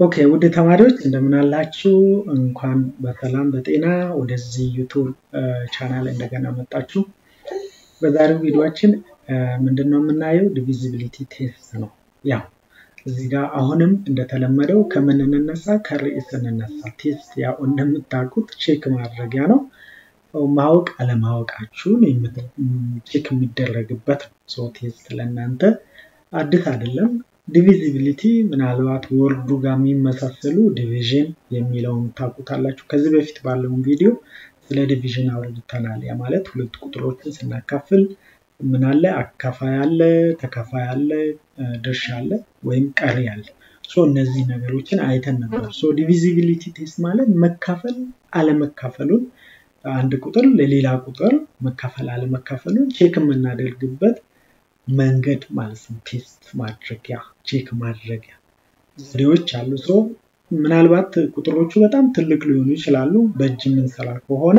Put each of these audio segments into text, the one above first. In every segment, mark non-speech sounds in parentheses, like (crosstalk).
Okay ውድ ተማሪዎች እንደምን አላችሁ? እንኳን በሰላም በጤና ወደዚህ YouTube channel እንደገና መጣችሁ። በዛሬው ቪዲዮችን ምንድን ነው የምናየው? divisibility test ነው። ያው እዚህ ጋር አሁንም እንደተለመደው ከምን እንነሳ? ከርዕስ እንነሳ። test ያው እንደምታውቁት check ማድረጊያ ነው። ማወቅ አለማወቃችሁን check የሚደረግበት ነው። test ለእናንተ አዲስ አይደለም። divisibility ምናልባት word ኡ ጋር የሚመሳሰሉ division የሚለውን ታውቁታላችሁ። ከዚህ በፊት ባለውን ቪዲዮ ስለ division አውርተናል። ያ ማለት ሁለት ቁጥሮችን ስናካፍል ምን አለ? አካፋይ አለ፣ ተካፋይ አለ፣ ድርሻ አለ ወይም ቀሪ አለ። so እነዚህ ነገሮችን አይተን ነበር። so divisibility test ማለት መካፈል አለመካፈሉን አንድ ቁጥር ለሌላ ቁጥር መካፈል አለመካፈሉን check የምናደርግበት መንገድ ማለት ነው። test ማድረጊያ check ማድረጊያ ዘዴዎች አሉ። so ምናልባት ቁጥሮቹ በጣም ትልቅ ሊሆኑ ይችላሉ። በእጅ የምንሰራ ከሆነ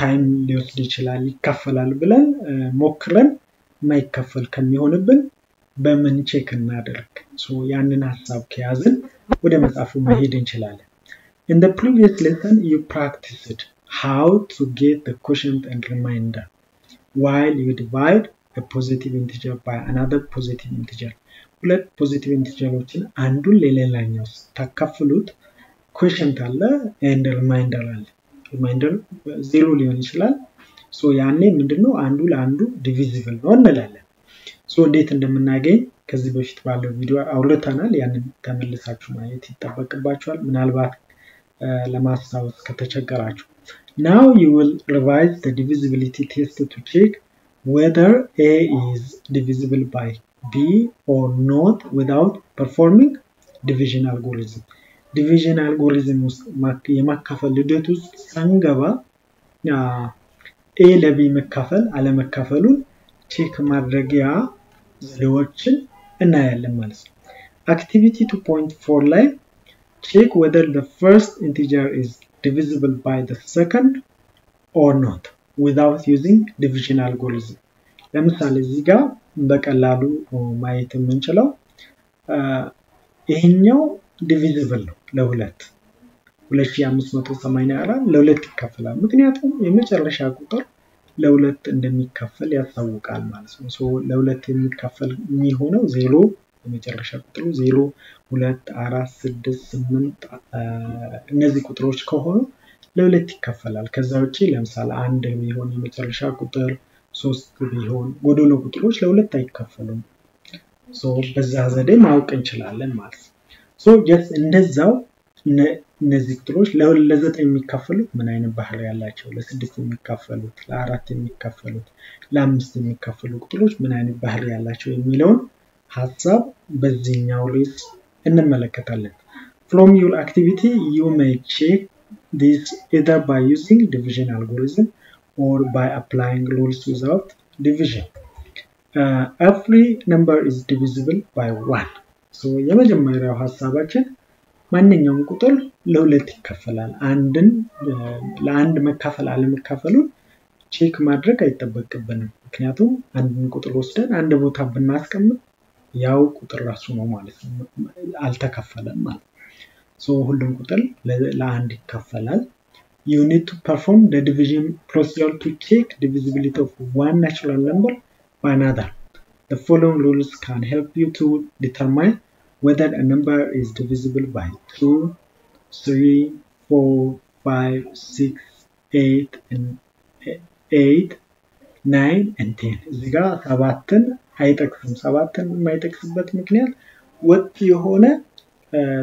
time ሊወስድ ይችላል። ይካፈላል ብለን ሞክረን የማይካፈል ከሚሆንብን በምን check እናደርግ? ያንን ሀሳብ ከያዝን ወደ መጽሐፉ መሄድ እንችላለን። lesson, you practiced how to get the quotient and remainder. While you divide a positive integer by another positive integer ሁለት positive integer ኦችን አንዱን ለሌላኛው ስታካፍሉት quotient አለ and remainder አለ። remainder ዜሮ ሊሆን ይችላል። so ያኔ ምንድነው አንዱ ለአንዱ divisible ነው እንላለን። so እንዴት እንደምናገኝ ከዚህ በፊት ባለው ቪዲዮ አውርተናል። ያንን ተመልሳችሁ ማየት ይጠበቅባችኋል። ምናልባት ለማስታወስ ከተቸገራችሁ Now you will revise the divisibility test to check whether A is divisible by B or not without performing division algorithm. ዲቪዥን አልጎሪዝም ውስጥ የማካፈል ልደት ውስጥ ሳንገባ ኤ ለቢ መካፈል አለመካፈሉን ቼክ ማድረጊያ ዘዴዎችን እናያለን ማለት ነው። አክቲቪቲ 2.4 ላይ ቼክ whether the first integer is divisible by the second or not without using division algorithm ለምሳሌ እዚህ ጋር በቀላሉ ማየት የምንችለው ይሄኛው ዲቪዚብል ነው ለሁለት 2584 ለሁለት ይካፈላል። ምክንያቱም የመጨረሻ ቁጥር ለሁለት እንደሚካፈል ያስታውቃል ማለት ነው። ለሁለት የሚካፈል የሚሆነው ዜሮ የመጨረሻ ቁጥሩ ዜሮ ሁለት አራት ስድስት ስምንት እነዚህ ቁጥሮች ከሆኑ ለሁለት ይከፈላል። ከዛ ውጭ ለምሳሌ አንድ ቢሆን የመጨረሻ ቁጥር ሶስት ቢሆን ጎደሎ ቁጥሮች ለሁለት አይከፈሉም። በዛ ዘዴ ማወቅ እንችላለን ማለት ነው። እንደዛው እነዚህ ቁጥሮች ለዘጠኝ የሚካፈሉት ምን አይነት ባህሪ ያላቸው፣ ለስድስት የሚካፈሉት፣ ለአራት የሚካፈሉት፣ ለአምስት የሚካፈሉ ቁጥሮች ምን አይነት ባህሪ ያላቸው የሚለውን ሀሳብ በዚህኛው ርዕስ እንመለከታለን። From your activity, you may check this either by using division algorithm or by applying rules without division. Uh, every number is divisible by one. So የመጀመሪያው ሀሳባችን ማንኛውም ቁጥር ለሁለት ይከፈላል። አንድን ለአንድ መካፈል አለመካፈሉን ቼክ ማድረግ አይጠበቅብንም። ምክንያቱም አንድን ቁጥር ወስደን አንድ ቦታ ብናስቀምጥ ያው ቁጥር ራሱ ነው ማለት ነው። አልተከፈለም ማለት ነው። ሁሉም ቁጥር ለአንድ ይከፈላል። You need to perform the division procedure to check divisibility of one natural number by another. The following rules can help you to determine whether a number is divisible by 2, 3, 4, 5, 6, 8, and 8, 9 and 10 እዚህ ጋር ሰባትን አይጠቅስም። ሰባትን የማይጠቅስበት ምክንያት ወጥ የሆነ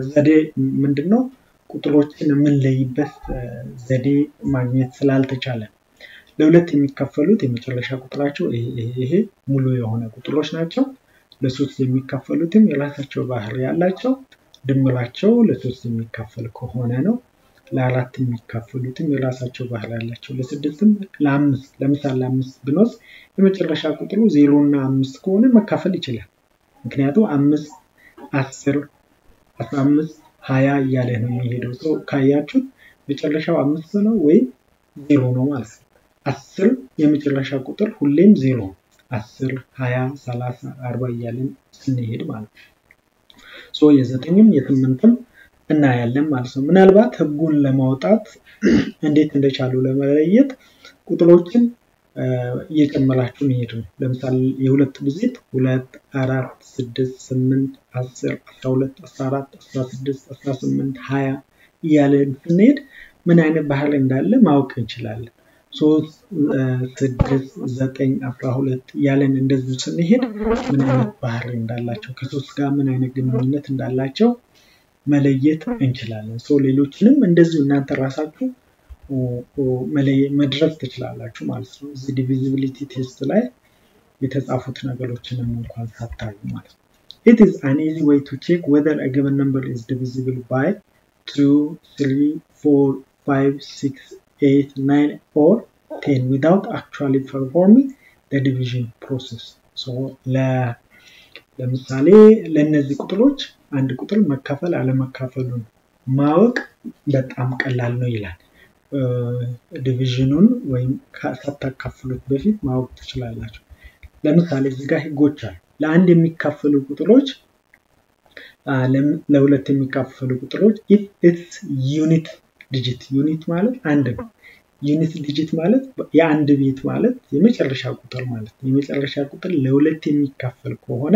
ዘዴ ምንድን ነው? ቁጥሮችን የምንለይበት ዘዴ ማግኘት ስላልተቻለ ለሁለት የሚካፈሉት የመጨረሻ ቁጥራቸው ይሄ ሙሉ የሆነ ቁጥሮች ናቸው። ለሶስት የሚካፈሉትም የራሳቸው ባህሪ ያላቸው ድምራቸው ለሶስት የሚካፈል ከሆነ ነው። ለአራት የሚካፈሉትም የራሳቸው ባህሪ ያላቸው፣ ለስድስትም ለአምስት ለምሳሌ ለአምስት ብንወስድ የመጨረሻ ቁጥሩ ዜሮ እና አምስት ከሆነ መካፈል ይችላል። ምክንያቱም አምስት አስር አስራ አምስት ሀያ እያለ ነው የሚሄደው። ሰው ካያችሁት መጨረሻው አምስት ነው ወይም ዜሮ ነው ማለት ነው። አስር የመጨረሻ ቁጥር ሁሌም ዜሮ አስር ሀያ ሰላሳ አርባ እያለን ስንሄድ ማለት ነው። የዘጠኝም የስምንትም እናያለን ማለት ነው። ምናልባት ህጉን ለማውጣት (clears throat) እንዴት እንደቻሉ ለመለየት ቁጥሮችን እየጨመራችሁ መሄድ ነው። ለምሳሌ የሁለት ብዜት ሁለት፣ አራት፣ ስድስት፣ ስምንት፣ አስር፣ አስራ ሁለት፣ አስራ አራት፣ አስራ ስድስት፣ አስራ ስምንት፣ ሀያ እያለን ስንሄድ ምን አይነት ባህሪ እንዳለ ማወቅ እንችላለን። ሶስት፣ ስድስት፣ ዘጠኝ፣ አስራ ሁለት እያለን እንደዚህ ስንሄድ ምን አይነት ባህሪ እንዳላቸው ከሶስት ጋር ምን አይነት ግንኙነት እንዳላቸው መለየት እንችላለን። so ሌሎችንም እንደዚሁ እናንተ ራሳችሁ መድረስ ትችላላችሁ ማለት ነው። እዚህ divisibility test ላይ የተጻፉት ነገሮችንም እንኳን ሳታዩ ማለት ነው። an easy way to check whether a given number is divisible by 2, 3, 4, 5, 6, 8, 9 or 10 without actually performing the division process. So, ለምሳሌ ለእነዚህ ቁጥሮች አንድ ቁጥር መካፈል አለመካፈሉን ማወቅ በጣም ቀላል ነው ይላል። ዲቪዥኑን ወይም ሳታካፍሉት በፊት ማወቅ ትችላላችሁ። ለምሳሌ እዚህ ጋር ህጎች አሉ። ለአንድ የሚካፈሉ ቁጥሮች ለሁለት የሚካፈሉ ቁጥሮች its unit digit unit ማለት አንድ ነው። unit digit ማለት የአንድ ቤት ማለት የመጨረሻ ቁጥር ማለት ነው። የመጨረሻ ቁጥር ለሁለት የሚካፈል ከሆነ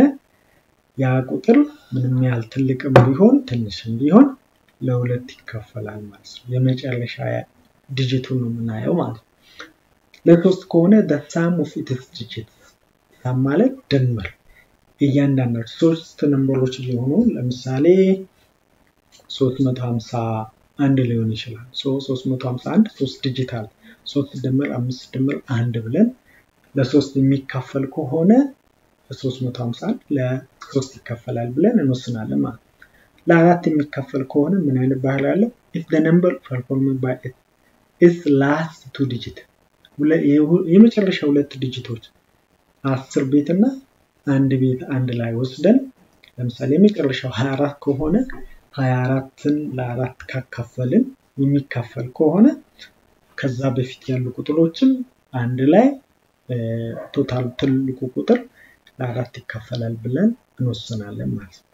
ያ ቁጥር ምንም ያህል ትልቅም ቢሆን ትንሽም ቢሆን ለሁለት ይካፈላል ማለት ነው። የመጨረሻ digit ኡን ነው የምናየው ማለት ነው። ለሶስት ከሆነ sum of its digit sum ማለት ድምር እያንዳንዳቸው ሶስት number ኦች ሊሆኑ ለምሳሌ 351 ሊሆን ይችላል። 351 ሶስት አለ። ሶስት ድምር አምስት ድምር አንድ ብለን ለሶስት የሚካፈል ከሆነ 351 ለሶስት ይካፈላል ብለን እንወስናለን ማለት ነው። ለአራት የሚካፈል ከሆነ ምን አይነት ባህሪ አለው? if the number formed by its last two digit የመጨረሻ ሁለት digit ኦች አስር ቤት እና አንድ ቤት አንድ ላይ ወስደን ለምሳሌ የመጨረሻው 24 ከሆነ 24ን ለአራት ካካፈልን የሚካፈል ከሆነ ከዛ በፊት ያሉ ቁጥሮችን አንድ ላይ total ትልቁ ቁጥር ለአራት ይካፈላል ብለን እንወስናለን ማለት ነው።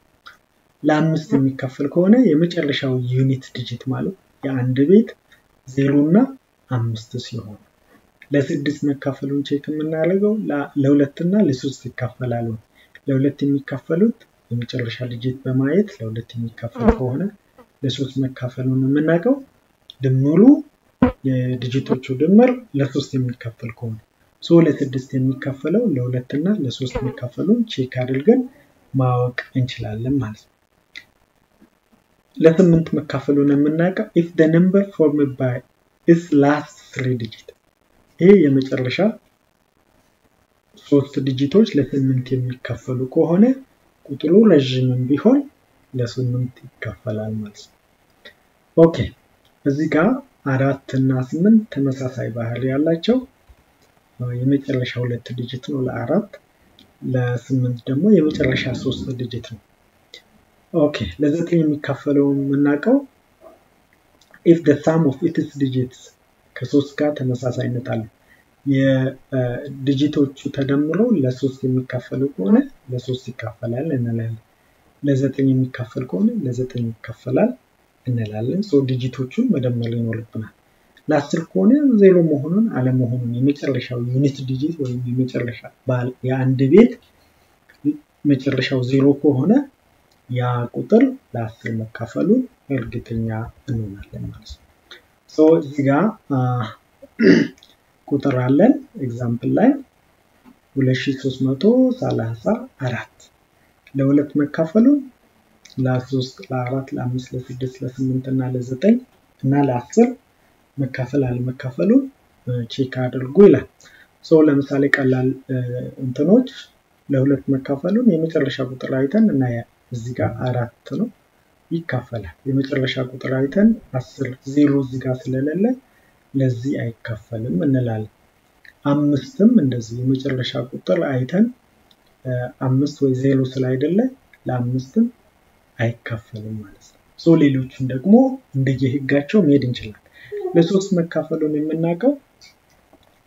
ለአምስት የሚካፈል ከሆነ የመጨረሻው unit digit ማለት የአንድ ቤት ዜሮ እና አምስት ሲሆን ለስድስት መካፈሉን check የምናደርገው ለሁለት እና ለሶስት ይካፈላሉ። ለሁለት የሚካፈሉት የመጨረሻ digit በማየት ለሁለት የሚካፈል ከሆነ ለሶስት መካፈሉን የምናውቀው ድምሩ የ digit ኦቹ ድምር ለሶስት የሚካፈል ከሆነ so ለስድስት የሚካፈለው ለሁለት እና ለሶስት የሚካፈሉን check አድርገን ማወቅ እንችላለን ማለት ነው። ለስምንት መካፈሉን የምናውቀው if the number formed by its last three digit ይሄ የመጨረሻ ሶስት digit ኦች ለስምንት የሚካፈሉ ከሆነ ቁጥሩ ረዥምም ቢሆን ለስምንት ይካፈላል ማለት ነው። okay እዚህ ጋር አራት እና ስምንት ተመሳሳይ ባህሪ ያላቸው የመጨረሻ ሁለት digit ነው ለአራት ለስምንት ደግሞ የመጨረሻ ሶስት digit ነው። okay ለዘጠኝ የሚካፈለው የምናውቀው if the sum of its digits ከሶስት ጋር ተመሳሳይነት አለው። የ digit ኦቹ ተደምሮ ለሶስት የሚካፈሉ ከሆነ ለሶስት ይካፈላል እንላለን። ለዘጠኝ የሚካፈል ከሆነ ለዘጠኝ ይካፈላል እንላለን። digit ኦቹን መደመር ይኖርብናል። ለአስር ከሆነ ዜሮ መሆኑን አለመሆኑን የመጨረሻው unit digit ወይም የመጨረሻ የአንድ ቤት መጨረሻው ዜሮ ከሆነ ያ ቁጥር ለአስር መካፈሉን እርግጠኛ እንሆናለን ማለት ነው። so እዚህ ጋር ቁጥር አለን example ላይ 2334 ለሁለት መካፈሉን ለሶስት ለአራት ለአምስት ለስድስት ለስምንት እና ለዘጠኝ እና ለአስር መካፈል አለመካፈሉን check አድርጉ ይላል። so ለምሳሌ ቀላል እንትኖች ለሁለት መካፈሉን የመጨረሻ ቁጥር አይተን እና እዚህ ጋር አራት ነው ይካፈላል። የመጨረሻ ቁጥር አይተን አስር ዜሮ እዚህ ጋር ስለሌለ ለዚህ አይካፈልም እንላለን። አምስትም እንደዚህ የመጨረሻ ቁጥር አይተን አምስት ወይ ዜሮ ስላይደለ ለአምስትም አይካፈልም ማለት ነው። so ሌሎቹን ደግሞ እንደየህጋቸው መሄድ እንችላለን። ለሶስት መካፈሉን የምናውቀው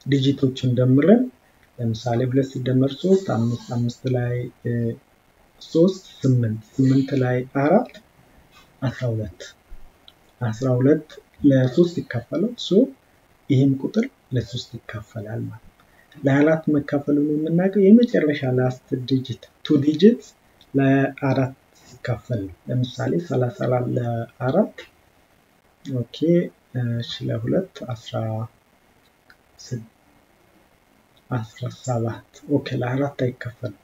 digit ኦችን ደምረን ለምሳሌ ሁለት ሲደመር ሶስት አምስት አምስት ላይ ሶስት ስምንት ስምንት ላይ አራት አስራ ሁለት አስራ ሁለት ለሶስት ይካፈላል። so ይህም ቁጥር ለሶስት ይካፈላል ማለት ነው። ለአራት መካፈሉን የምናውቀው የመጨረሻ last digit two digit ለአራት ሲካፈል ለምሳሌ ሰላሳ ለአራት okay እሺ ለሁለት አስራ አስራ ሰባት okay ለአራት አይከፈልም።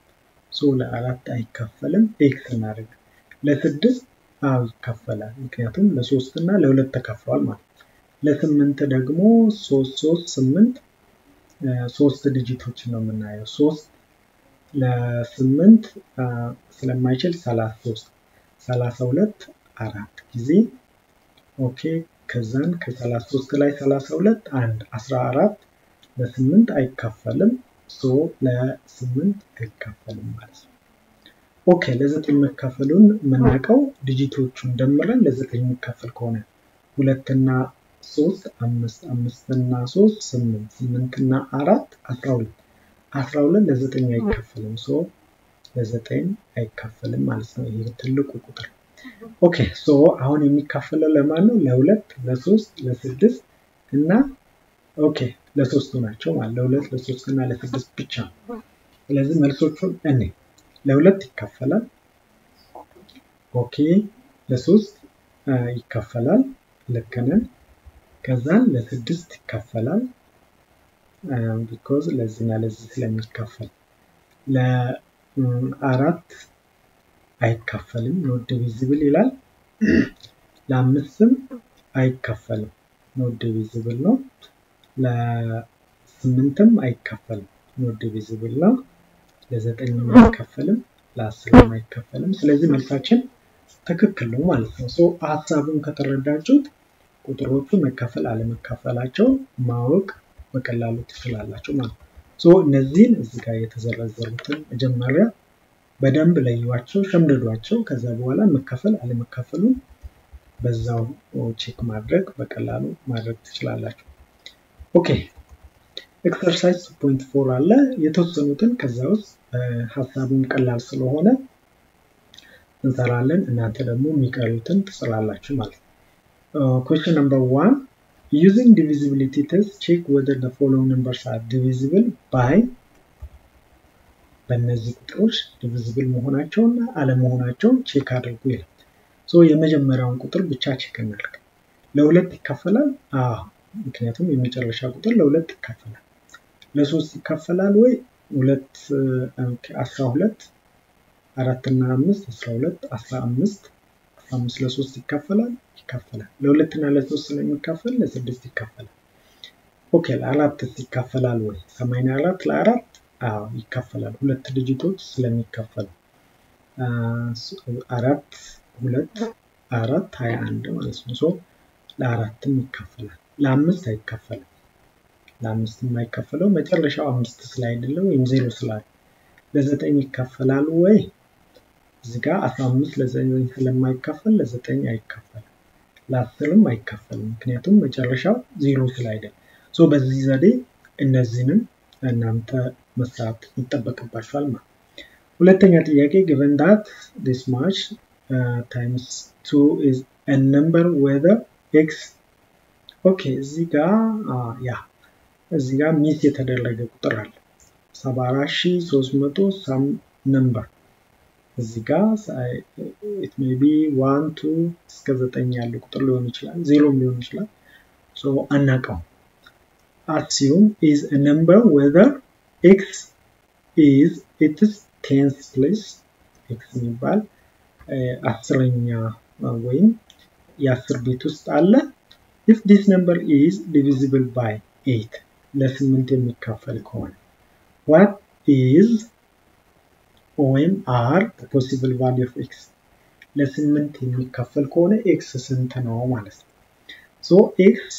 so ለአራት አይከፈልም። X እናደርግ ለስድስት አዎ ይከፈላል። ምክንያቱም ለሶስት እና ለሁለት ተከፍሏል ማለት ነው። ለስምንት ደግሞ ሶስት ሶስት ስምንት ሶስት digit ኦችን ነው የምናየው። ሶስት ለስምንት ስለማይችል ሰላሳ ሶስት ሰላሳ ሁለት አራት ጊዜ okay ከዛን ከሰላሳ ሶስት ላይ ሰላሳ ሁለት አንድ አስራ አራት ለስምንት አይካፈልም። so ለስምንት አይካፈልም ማለት ነው። okay ለዘጠኝ መካፈሉን የምናውቀው digit ኦቹን ደምረን ለዘጠኝ የሚካፈል ከሆነ ሁለትና ሶስት አምስት አምስትና ሶስት ስምንት ስምንትና አራት አስራ ሁለት አስራ ሁለት ለዘጠኝ አይካፈልም። so ለዘጠኝ አይካፈልም ማለት ነው። ይሄ ትልቁ ቁጥር okay so አሁን የሚካፈለው ለማን ነው? ለሁለት፣ ለሶስት፣ ለስድስት እና okay ለሶስቱ ናቸው ማለት ለሁለት፣ ለሶስት እና ለስድስት ብቻ ነው። ስለዚህ መልሶቹን እኔ ለሁለት ይካፈላል። okay ለሶስት ይካፈላል። ልክ ነን። ከዛን ለስድስት ይካፈላል። because ለዚህና ለዚህ ስለሚካፈል ለአራት አይካፈልም። not divisible ይላል። ለአምስትም አይካፈልም። not divisible ነው። ለስምንትም አይካፈልም። not divisible ነው። ለዘጠኝም አይካፈልም። ለአስርም አይካፈልም። ስለዚህ መልሳችን ትክክል ነው ማለት ነው። so ሀሳቡን ከተረዳችሁት ቁጥሮቹ መካፈል አለመካፈላቸውን ማወቅ በቀላሉ ትችላላችሁ ማለት ነው። እነዚህን እዚህ ጋር የተዘረዘሩትን መጀመሪያ በደንብ ለዩዋቸው፣ ሸምድዷቸው። ከዛ በኋላ መካፈል አለመካፈሉን በዛው check ማድረግ በቀላሉ ማድረግ ትችላላችሁ። okay exercise point four አለ። የተወሰኑትን ከዛ ውስጥ ሀሳቡን ቀላል ስለሆነ እንሰራለን። እናንተ ደግሞ የሚቀሩትን ትሰራላችሁ ማለት ነው። question number one using divisibility test check whether numbers are divisible by በእነዚህ ቁጥሮች divisible መሆናቸውና አለመሆናቸውን check አድርጉ ይላል። የመጀመሪያውን ቁጥር ብቻ check እናድርግ። ለሁለት ይካፈላል? አዎ፣ ምክንያቱም የመጨረሻ ቁጥር ለሁለት ይካፈላል። ለሶስት ይካፈላል ወይ? ሁለት አስራ ሁለት አራት አምስት አስራ ሁለት አስራ አምስት አስራ አምስት ለሶስት ይካፈላል ይካፈላል። ለሁለት ለሶስት ስለሚካፈል ለስድስት ይካፈላል። okay ለአራት ይካፈላል ወይ? ሰማንያ አራት ለአራት አዎ ይካፈላል። ሁለት digit ኦች ስለሚካፈሉ አራት ሁለት አራት ሀያ አንድ ማለት ነው። so ለአራትም ይካፈላል። ለአምስት አይካፈልም። ለአምስት የማይካፈለው መጨረሻው አምስት ስላይደለ ወይም ዜሮ ስላለ ለዘጠኝ ይካፈላል ወይ? እዚህ ጋር አስራ አምስት ለዘጠኝ ስለማይካፈል ለዘጠኝ አይካፈልም። ለአስርም አይካፈልም። ምክንያቱም መጨረሻው ዜሮ ስላይደለ so በዚህ ዘዴ እነዚህንም እናንተ መስራት ይጠበቅባችኋል ማለት ሁለተኛ ጥያቄ given that this much uh, times 2 is a number where okay እዚህ ጋር ያ እዚህ ጋር miss የተደረገ ቁጥር አለ። 74300 some number እዚህ ጋር it may be 1 2 እስከ 9 ያለ ቁጥር ሊሆን ይችላል ዜሮም ሊሆን ይችላል። አናውቀውም። is a number where x is its tens place x የሚባል አስረኛ ወይም የአስር ቤት ውስጥ አለ። If this number is divisible by 8 ለስምንት የሚካፈል ከሆነ what is ወይም are the possible value of x? ለስምንት የሚካፈል ከሆነ x ስንት ነው ማለት ነው? ሶ ኤክስ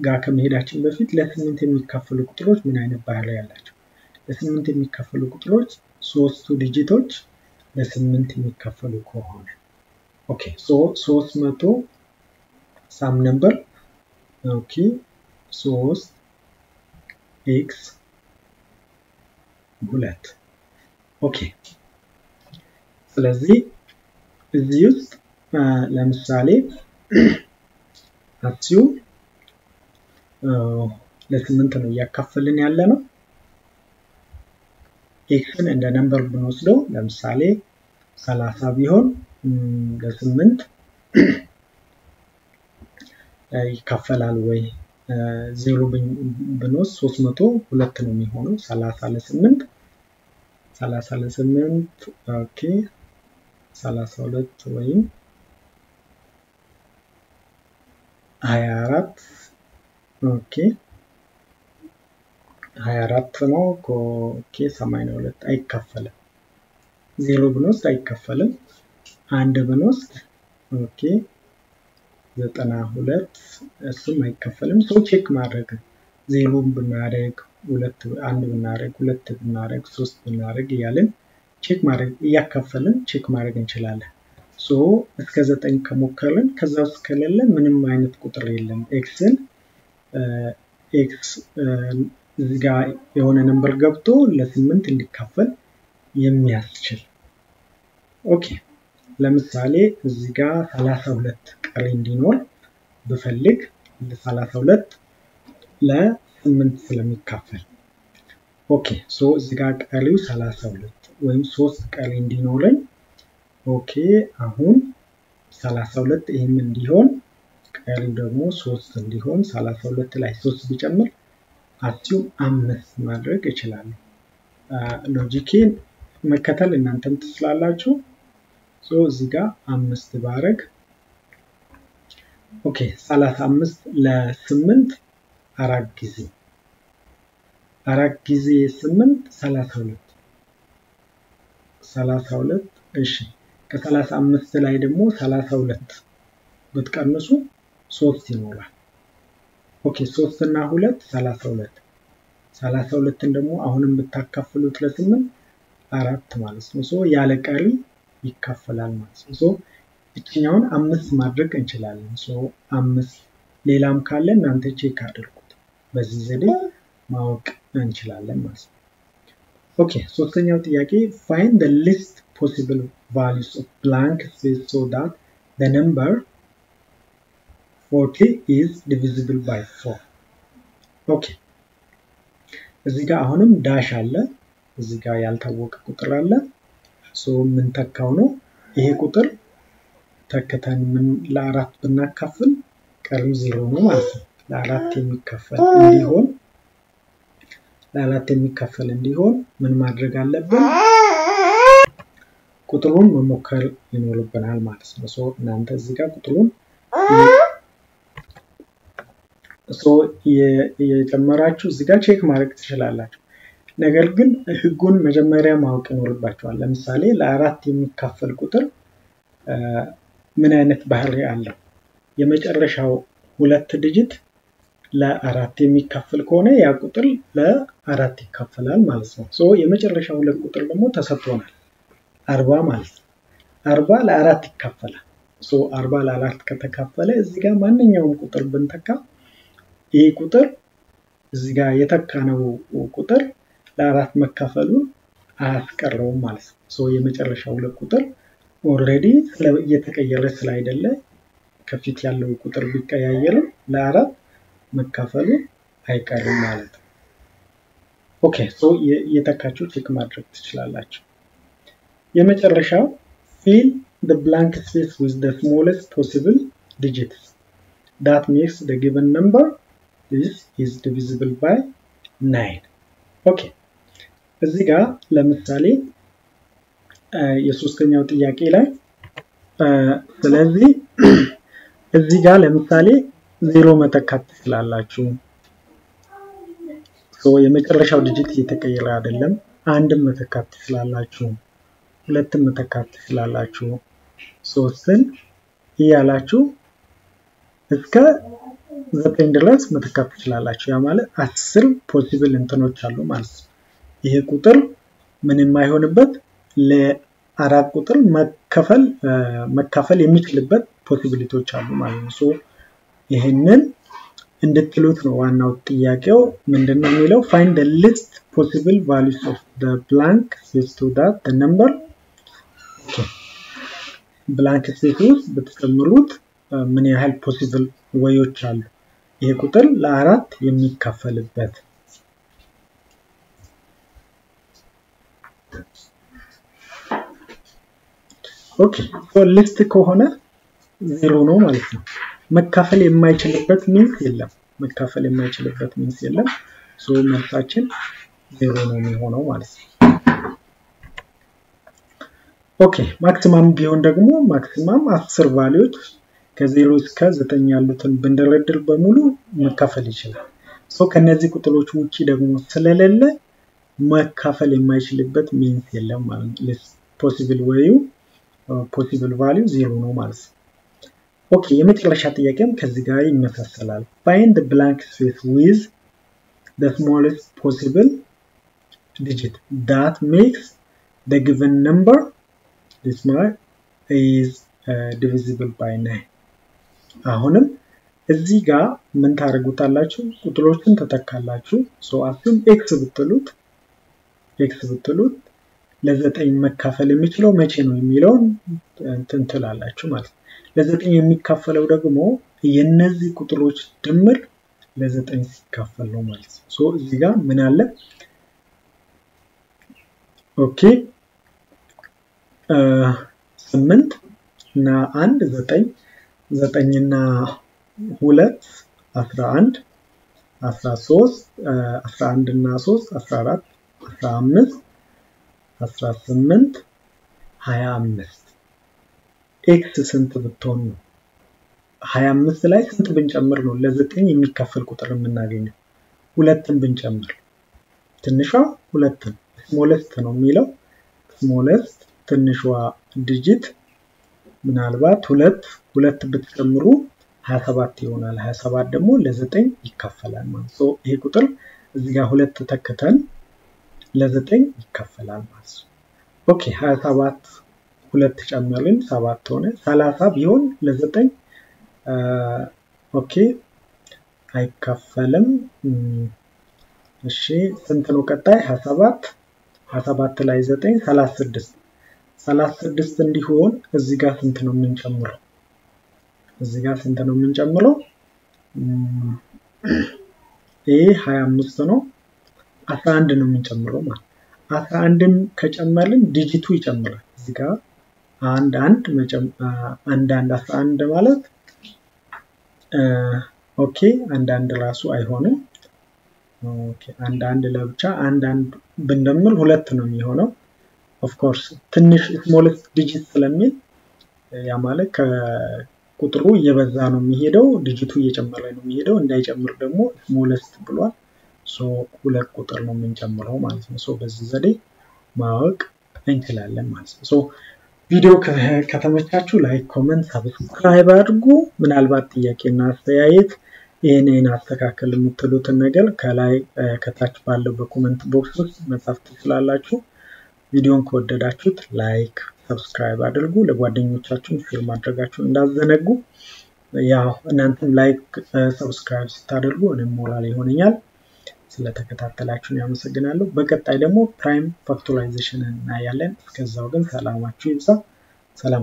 ጋር ከመሄዳችን በፊት ለስምንት የሚካፈሉ ቁጥሮች ምን አይነት ባህሪ ያላቸው? ለስምንት የሚካፈሉ ቁጥሮች ሶስቱ digit ኦች ለስምንት የሚካፈሉ ከሆነ። okay ሶስት መቶ some number okay ሶስት x ሁለት okay። ስለዚህ እዚህ ውስጥ ለምሳሌ (clears throat) አሲው ለስምንት ነው እያካፈልን ያለ ነው። x ን እንደ number ብንወስደው ለምሳሌ ሰላሳ ቢሆን ለስምንት ይካፈላል ወይ? ዜሮ ብንወስድ ሶስት መቶ ሁለት ነው የሚሆነው። ሰላሳ ለስምንት ሰላሳ ለስምንት okay ሰላሳ ሁለት ወይም ሀያ አራት okay ሀያ አራት ነው። okay ሰማንያ ሁለት አይካፈልም። ዜሮ ብንወስድ አይካፈልም። አንድ ብንወስድ okay ዘጠና ሁለት እሱም አይካፈልም። so check ማድረግ ዜሮን ብናደርግ ሁለት አንድ ብናደርግ ሁለት ብናደርግ ሶስት ብናደርግ እያልን check ማድረግ እያካፈልን check ማድረግ እንችላለን። so እስከ ዘጠኝ ከሞከርን ከዛ ውስጥ ከሌለ ምንም አይነት ቁጥር የለም። ኤክስን ኤክስ እዚህ ጋ የሆነ number ገብቶ ለስምንት እንዲካፈል የሚያስችል። okay ለምሳሌ እዚህ ጋር 32 ቀሪ እንዲኖር ብፈልግ 32 ለስምንት ስለሚካፈል። okay so እዚህ ጋር ቀሪው 32 ወይም ሶስት ቀሪ እንዲኖረኝ okay አሁን 32 ይህም እንዲሆን ቀሪው ደግሞ ሶስት እንዲሆን 32 ላይ ሶስት ቢጨምር አሲዩም አምስት ማድረግ እችላለሁ። logic ኤን መከተል እናንተም ትችላላችሁ። እዚህ ጋር አምስት ባረግ okay 35 ለስምንት አራት ጊዜ አራት ጊዜ ስምንት 32 32 እሺ ከ35 ላይ ደግሞ 32 ብትቀንሱ ሶስት ይኖራል። okay ሶስት እና ሁለት 32 32ን ደግሞ አሁንም ብታካፍሉት ለስምንት አራት ማለት ነው። so ያለ ቀሪ ይካፈላል ማለት ነው። so እችኛውን አምስት ማድረግ እንችላለን። so አምስት ሌላም ካለ እናንተ check አድርጉት። በዚህ ዘዴ ማወቅ እንችላለን ማለት ነው። okay ሶስተኛው ጥያቄ find possible values of blank space so that the number 40 is divisible by 4 okay እዚህ ጋር አሁንም dash አለ። እዚህ ጋር ያልታወቀ ቁጥር አለ። so የምንተካው ነው። ይሄ ቁጥር ተክተን ምን ለአራት ብናካፍል ቀሪው ዜሮ ነው ማለት ነው። ለአራት የሚካፈል እንዲሆን ለአራት የሚካፈል እንዲሆን ምን ማድረግ አለብን? ቁጥሩን መሞከር ይኖርብናል ማለት ነው። እናንተ እዚህ ጋር ቁጥሩን so የጨመራችሁ እዚህ ጋር check ማድረግ ትችላላችሁ። ነገር ግን ህጉን መጀመሪያ ማወቅ ይኖርባችኋል። ለምሳሌ ለአራት የሚካፈል ቁጥር ምን አይነት ባህሪ አለው? የመጨረሻው ሁለት digit ለአራት የሚካፈል ከሆነ ያ ቁጥር ለአራት ይካፈላል ማለት ነው። so የመጨረሻ ሁለት ቁጥር ደግሞ ተሰጥቶናል አርባ ማለት ነው። አርባ ለአራት ይካፈላል። so አርባ ለአራት ከተካፈለ እዚህ ጋር ማንኛውም ቁጥር ብንተካ ይህ ቁጥር እዚህ ጋር የተካነው ቁጥር ለአራት መካፈሉን አያስቀረውም ማለት ነው። so የመጨረሻ ሁለት ቁጥር already እየተቀየረ ስላይደለ ከፊት ያለው ቁጥር ቢቀያየርም ለአራት መካፈሉ አይቀርም ማለት ነው። okay so እየተካችሁ check ማድረግ ትችላላችሁ። የመጨረሻው ፊል the blank space with the smallest possible digits that makes the given number this is divisible by 9 ኦኬ እዚህ ጋር ለምሳሌ የሶስተኛው ጥያቄ ላይ ስለዚህ (clears throat) እዚህ ጋር ለምሳሌ ዜሮ መተካት ትችላላችሁ። የመጨረሻው digit እየተቀየረ አይደለም። አንድም መተካት ትችላላችሁ። ሁለትም መተካት ትችላላችሁ። ሶስትን እያላችሁ እስከ ዘጠኝ ድረስ መተካት ትችላላችሁ። ያ ማለት አስር possible እንትኖች አሉ ማለት ነው። ይሄ ቁጥር ምን የማይሆንበት ለአራት ቁጥር መከፈል መካፈል የሚችልበት possibility ዎች አሉ ማለት ነው። ይህንን እንድትሉት ነው ዋናው ጥያቄው ምንድን ነው የሚለው find least possible values of blank space to that number blank space ውስጥ ብትጨምሩት ምን ያህል possible way ዎች አሉ? ይሄ ቁጥር ለአራት የሚካፈልበት okay least ከሆነ ዜሮ ነው ማለት ነው። መካፈል የማይችልበት means የለም። መካፈል የማይችልበት means የለም። so መልሳችን ዜሮ ነው የሚሆነው ማለት ነው። okay maximum ቢሆን ደግሞ maximum አስር value ዎች ከዜሮ እስከ ዘጠኝ ያሉትን ብንደረድር በሙሉ መካፈል ይችላል። so ከነዚህ ቁጥሮች ውጭ ደግሞ ስለሌለ መካፈል የማይችልበት means የለም ማለት ነው። possible way ኡ possible value ዜሮ ነው ማለት ነው። okay የመጨረሻ ጥያቄም ከዚህ ጋር ይመሳሰላል። find blank space with the smallest possible digit that makes the given number decimal is uh, divisible by 9 አሁንም እዚህ ጋር ምን ታደርጉታላችሁ? ቁጥሮችን ትተካላችሁ። assume x ብትሉት x ብትሉት ለዘጠኝ መካፈል የሚችለው መቼ ነው የሚለውን እንትን ትላላችሁ ማለት ነው። ለዘጠኝ የሚካፈለው ደግሞ የነዚህ ቁጥሮች ድምር ለዘጠኝ ሲካፈል ነው ማለት ነው። እዚህ ጋር ምን አለ? okay ስምንት እና አንድ ዘጠኝ ዘጠኝና ሁለት አስራ አንድ አስራ ሶስት አስራ አንድ እና ሶስት አስራ አራት አስራ አምስት አስራ ስምንት ሀያ አምስት x ስንት ብትሆን ነው? ሀያ አምስት ላይ ስንት ብንጨምር ነው ለዘጠኝ የሚካፈል ቁጥር የምናገኘው? ሁለትን ብንጨምር ትንሿ ሁለትን smallest ነው የሚለው smallest ትንሿ digit ምናልባት ሁለት ሁለት ብትጨምሩ 27 ይሆናል። 27 ደግሞ ለዘጠኝ ይካፈላል ማለት ነው። ይሄ ቁጥር እዚህ ጋር ሁለት ተክተን ለዘጠኝ ይካፈላል ማለት ነው። okay 27 ሁለት ጨመርን ሰባት ሆነ። 30 ቢሆን ለዘጠኝ okay አይካፈልም። እሺ ስንት ነው ቀጣይ? 27 27 ላይ 9 36 36 እንዲሆን እዚህ ጋር ስንት ነው የምንጨምረው? እዚህ ጋር ስንት ነው የምንጨምረው? (clears throat) ይሄ 25 ነው 11 ነው የምንጨምረው ማለት 11ን ከጨመርን ዲጂቱ ይጨምራል። እዚህ ጋር አንድ አንድ አንድ አንድ 11 ማለት okay አንድ አንድ ራሱ አይሆንም። አንድ አንድ ለብቻ አንድ አንድ ብንደምር ሁለት ነው የሚሆነው። of course ትንሽ smallest digit ስለሚል ያ ማለት ከቁጥሩ እየበዛ ነው የሚሄደው፣ digit ኡ እየጨመረ ነው የሚሄደው። እንዳይጨምር ደግሞ smallest ብሏል። ሁለት ቁጥር ነው የምንጨምረው ማለት ነው። በዚህ ዘዴ ማወቅ እንችላለን ማለት ነው። ቪዲዮ ከተመቻችሁ like፣ comment፣ subscribe አድርጉ። ምናልባት ጥያቄና አስተያየት ይህንን አስተካክል የምትሉትን ነገር ከላይ ከታች ባለው በ comment box ውስጥ መጻፍ ትችላላችሁ። ቪዲዮን ከወደዳችሁት like፣ subscribe አድርጉ። ለጓደኞቻችሁን share ማድረጋችሁን እንዳትዘነጉ። ያው እናንተም like፣ subscribe ስታደርጉ እኔም ሞራል ይሆነኛል። ስለተከታተላችሁን ያመሰግናለሁ። በቀጣይ ደግሞ prime factorization እናያለን። እስከዛው ግን ሰላማችሁ ይብዛ። ሰላም